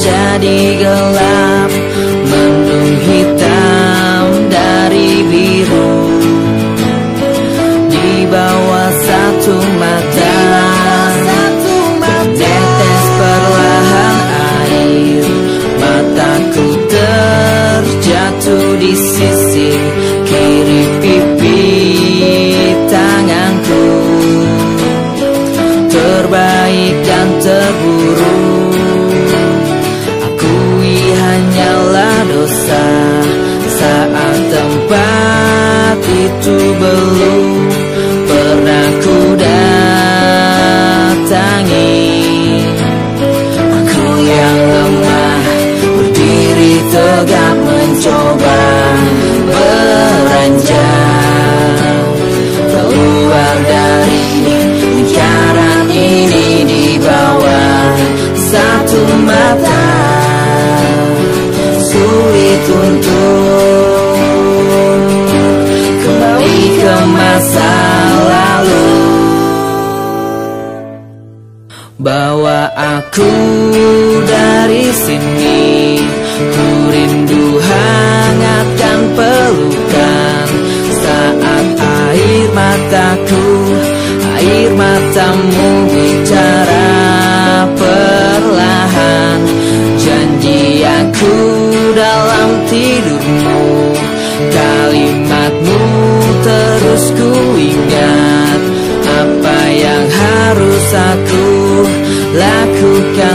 Jadi gelap. gegap mencoba beranjak keluar dari lingkaran ini di bawah satu mata. Sulit untuk kembali ke masa lalu. Bawa aku. Air matamu bicara perlahan. Janji aku dalam tidurmu Kalimatmu terus ku ingat. Apa yang harus aku lakukan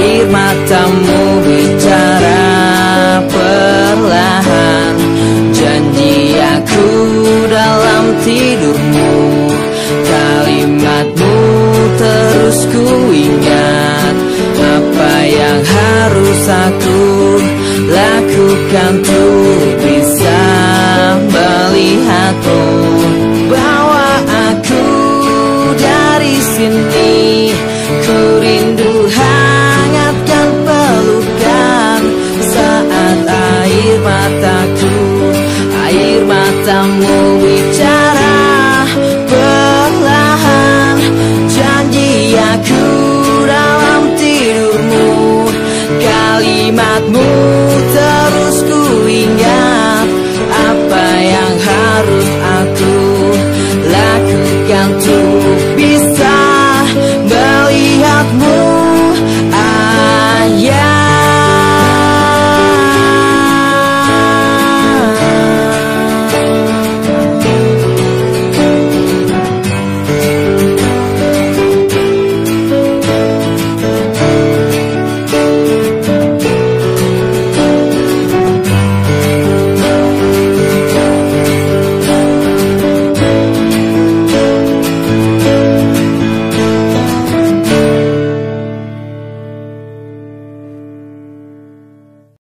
Air matamu bicara perlahan. Janji aku dalam tidurmu Kalimatmu terus ku ingat. Apa yang harus aku lakukan tuh bisa melihatmu? Bawa aku dari sini Ku Matamu bicara perlahan Janji aku dalam tidurmu Kalimatmu